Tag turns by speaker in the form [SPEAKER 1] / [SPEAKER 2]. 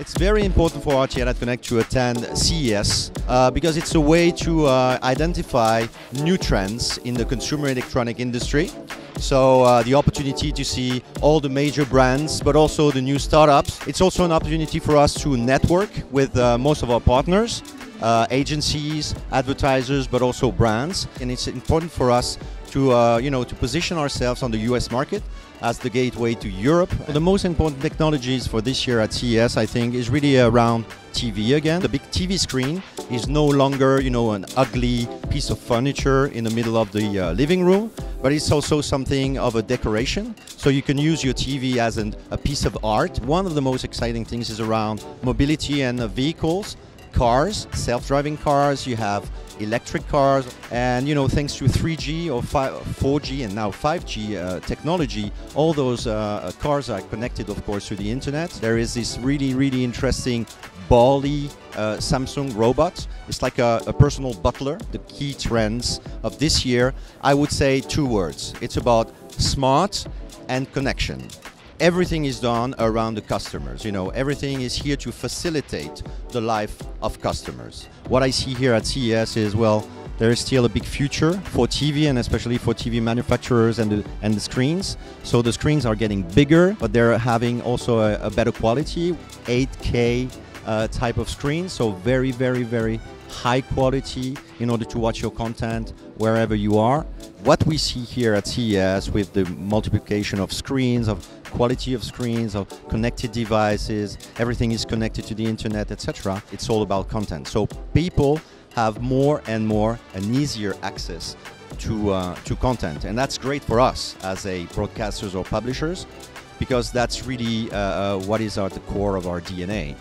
[SPEAKER 1] It's very important for AdConnect to attend CES uh, because it's a way to uh, identify new trends in the consumer electronic industry. So uh, the opportunity to see all the major brands, but also the new startups. It's also an opportunity for us to network with uh, most of our partners, uh, agencies, advertisers, but also brands. And it's important for us to, uh, you know, to position ourselves on the US market as the gateway to Europe. The most important technologies for this year at CES, I think, is really around TV again. The big TV screen is no longer, you know, an ugly piece of furniture in the middle of the uh, living room, but it's also something of a decoration. So you can use your TV as an, a piece of art. One of the most exciting things is around mobility and uh, vehicles, cars, self-driving cars. You have electric cars, and you know, thanks to 3G or 4G and now 5G uh, technology, all those uh, cars are connected, of course, to the internet. There is this really, really interesting Ballie uh, Samsung robot. It's like a, a, personal butler. The key trends of this year, I would say two words. It's about smart and connection. Everything is done around the customers. You know, everything is here to facilitate the life of customers. What I see here at CES is well, there is still a big future for TV and especially for TV manufacturers and the, and the screens. So the screens are getting bigger, but they're having also a, a better quality, 8K uh, type of screen. So very, very, very high quality in order to watch your content wherever you are. What we see here at CES with the multiplication of screens, of quality of screens, of connected devices, everything is connected to the internet, etc. It's all about content. So people have more and more and easier access to, uh, to content. And that's great for us as a broadcasters or publishers because that's really uh, uh, what is at the core of our DNA.